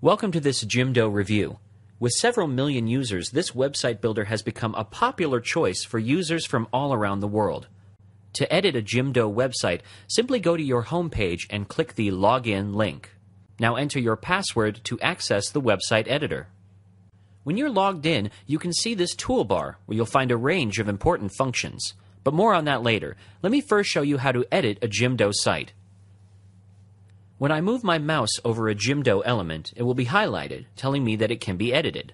Welcome to this Jimdo review. With several million users, this website builder has become a popular choice for users from all around the world. To edit a Jimdo website, simply go to your homepage and click the Login link. Now enter your password to access the website editor. When you're logged in, you can see this toolbar where you'll find a range of important functions. But more on that later. Let me first show you how to edit a Jimdo site. When I move my mouse over a Jimdo element, it will be highlighted, telling me that it can be edited.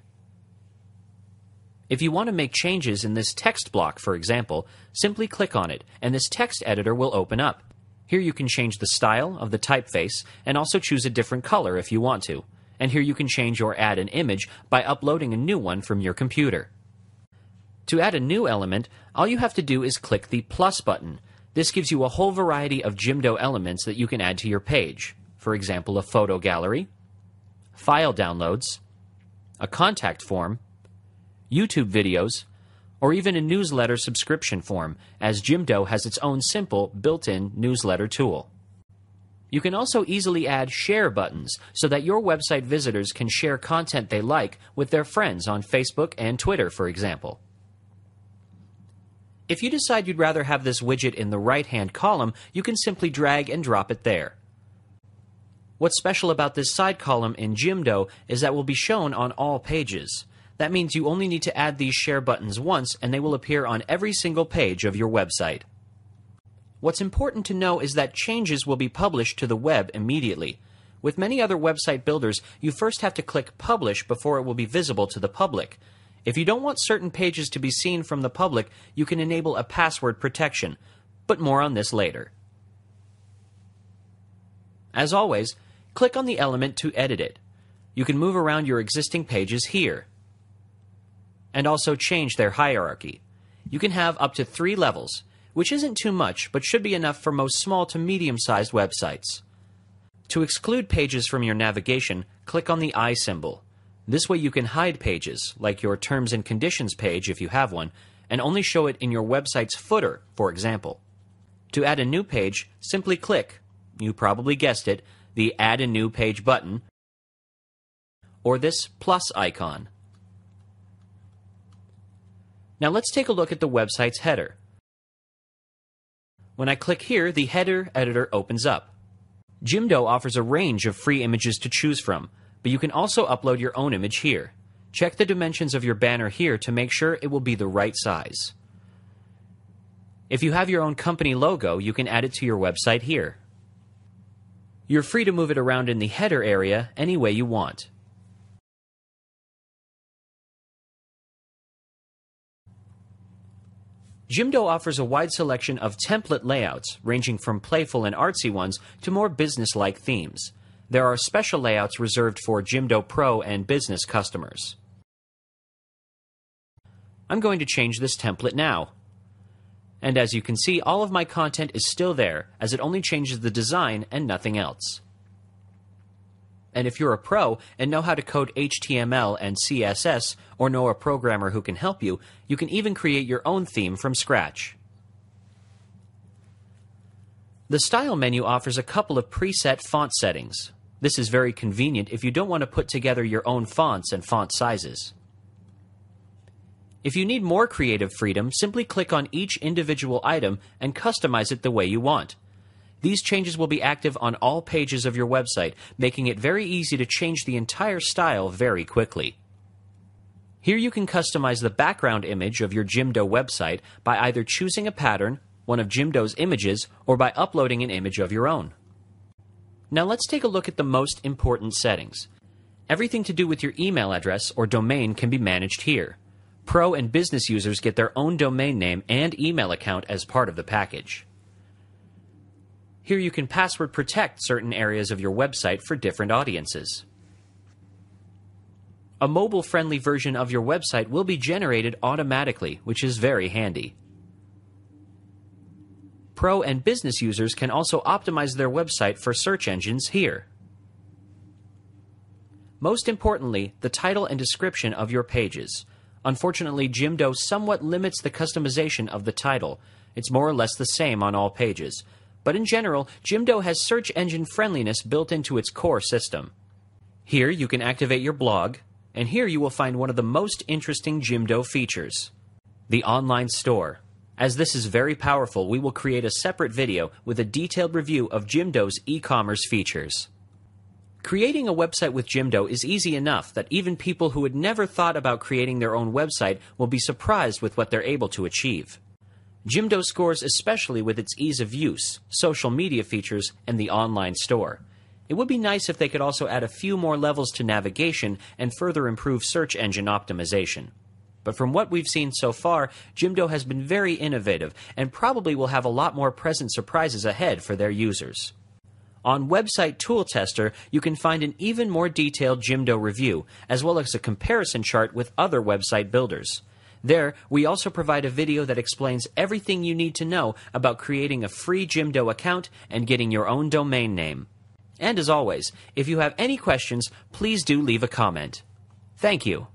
If you want to make changes in this text block, for example, simply click on it, and this text editor will open up. Here you can change the style of the typeface and also choose a different color if you want to. And here you can change or add an image by uploading a new one from your computer. To add a new element, all you have to do is click the plus button, this gives you a whole variety of Jimdo elements that you can add to your page. For example, a photo gallery, file downloads, a contact form, YouTube videos, or even a newsletter subscription form, as Jimdo has its own simple built-in newsletter tool. You can also easily add share buttons so that your website visitors can share content they like with their friends on Facebook and Twitter, for example. If you decide you'd rather have this widget in the right-hand column, you can simply drag and drop it there. What's special about this side column in Jimdo is that it will be shown on all pages. That means you only need to add these share buttons once and they will appear on every single page of your website. What's important to know is that changes will be published to the web immediately. With many other website builders, you first have to click Publish before it will be visible to the public. If you don't want certain pages to be seen from the public, you can enable a password protection, but more on this later. As always, click on the element to edit it. You can move around your existing pages here. And also change their hierarchy. You can have up to three levels, which isn't too much, but should be enough for most small to medium-sized websites. To exclude pages from your navigation, click on the eye symbol. This way you can hide pages, like your terms and conditions page if you have one, and only show it in your website's footer, for example. To add a new page, simply click, you probably guessed it, the Add a New Page button, or this plus icon. Now let's take a look at the website's header. When I click here, the header editor opens up. Jimdo offers a range of free images to choose from, but you can also upload your own image here. Check the dimensions of your banner here to make sure it will be the right size. If you have your own company logo, you can add it to your website here. You're free to move it around in the header area any way you want. Jimdo offers a wide selection of template layouts, ranging from playful and artsy ones to more business-like themes. There are special layouts reserved for Jimdo Pro and business customers. I'm going to change this template now. And as you can see, all of my content is still there, as it only changes the design and nothing else. And if you're a pro and know how to code HTML and CSS, or know a programmer who can help you, you can even create your own theme from scratch. The Style menu offers a couple of preset font settings. This is very convenient if you don't want to put together your own fonts and font sizes. If you need more creative freedom, simply click on each individual item and customize it the way you want. These changes will be active on all pages of your website, making it very easy to change the entire style very quickly. Here you can customize the background image of your Jimdo website by either choosing a pattern one of Jimdo's images, or by uploading an image of your own. Now let's take a look at the most important settings. Everything to do with your email address or domain can be managed here. Pro and business users get their own domain name and email account as part of the package. Here you can password protect certain areas of your website for different audiences. A mobile-friendly version of your website will be generated automatically, which is very handy. Pro and business users can also optimize their website for search engines here. Most importantly, the title and description of your pages. Unfortunately, Jimdo somewhat limits the customization of the title. It's more or less the same on all pages. But in general, Jimdo has search engine friendliness built into its core system. Here you can activate your blog, and here you will find one of the most interesting Jimdo features the online store. As this is very powerful, we will create a separate video with a detailed review of Jimdo's e commerce features. Creating a website with Jimdo is easy enough that even people who had never thought about creating their own website will be surprised with what they're able to achieve. Jimdo scores especially with its ease of use, social media features, and the online store. It would be nice if they could also add a few more levels to navigation and further improve search engine optimization. But from what we've seen so far, Jimdo has been very innovative and probably will have a lot more present surprises ahead for their users. On Website Tool Tester, you can find an even more detailed Jimdo review, as well as a comparison chart with other website builders. There, we also provide a video that explains everything you need to know about creating a free Jimdo account and getting your own domain name. And as always, if you have any questions, please do leave a comment. Thank you.